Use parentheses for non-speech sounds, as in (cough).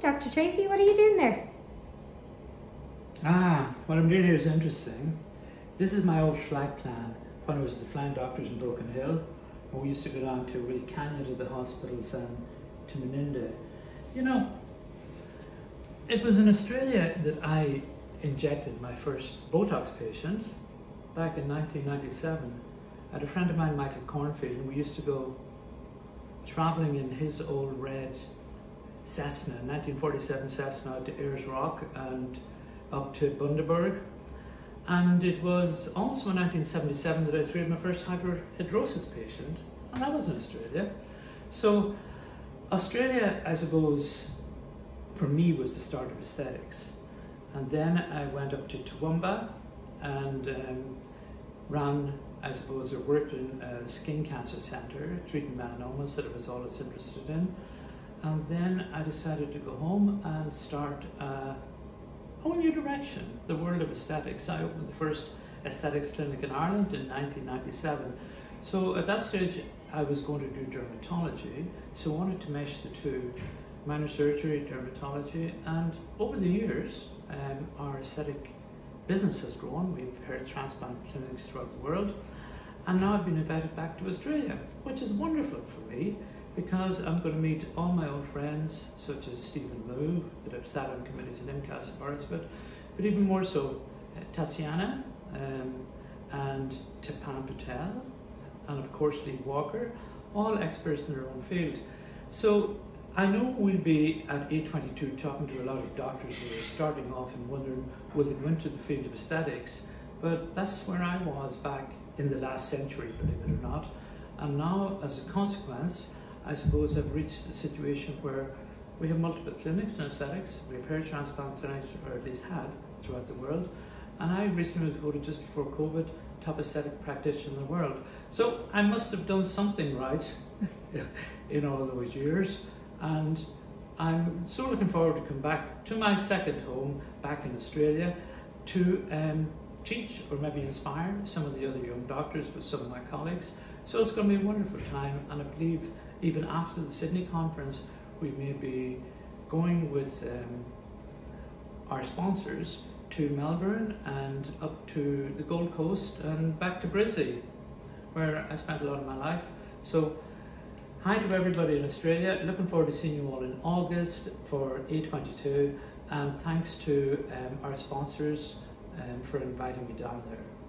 Dr. Treacy, what are you doing there? Ah, what I'm doing here is interesting. This is my old flight plan when I was the flying doctors in Broken Hill. And we used to go down to Wilcannia to the hospitals and to Menindee. You know, it was in Australia that I injected my first Botox patient back in 1997. I had a friend of mine, Michael Cornfield, and we used to go traveling in his old red Cessna, 1947 Cessna, to Ayers Rock and up to Bundaberg. And it was also in 1977 that I treated my first hyperhidrosis patient, and that was in Australia. So, Australia, I suppose, for me was the start of aesthetics. And then I went up to Toowoomba and um, ran, I suppose, or worked in a skin cancer centre, treating melanomas that I was always interested in. And then I decided to go home and start a whole new direction, the world of aesthetics. I opened the first aesthetics clinic in Ireland in 1997. So at that stage, I was going to do dermatology, so I wanted to mesh the two minor surgery, dermatology, and over the years, um, our aesthetic business has grown. We've hair transplant clinics throughout the world, and now I've been invited back to Australia, which is wonderful for me because I'm going to meet all my old friends, such as Steven Liew, that I've sat on committees in IMCAS and Paris but even more so, uh, Tatiana um, and Tapan Patel, and of course Lee Walker, all experts in their own field. So I know we'll be at A22 talking to a lot of doctors who are starting off and wondering will they go into the field of aesthetics, but that's where I was back in the last century, believe it or not. And now, as a consequence, I suppose I've reached a situation where we have multiple clinics in aesthetics, repair transplant clinics, or at least had, throughout the world. And I recently was voted just before COVID top aesthetic practitioner in the world. So I must have done something right (laughs) in all those years. And I'm so looking forward to come back to my second home back in Australia to um, teach or maybe inspire some of the other young doctors with some of my colleagues. So it's going to be a wonderful time and I believe even after the Sydney conference we may be going with um, our sponsors to Melbourne and up to the Gold Coast and back to Brizzy where I spent a lot of my life. So Hi to everybody in Australia. Looking forward to seeing you all in August for A22 and thanks to um, our sponsors um, for inviting me down there.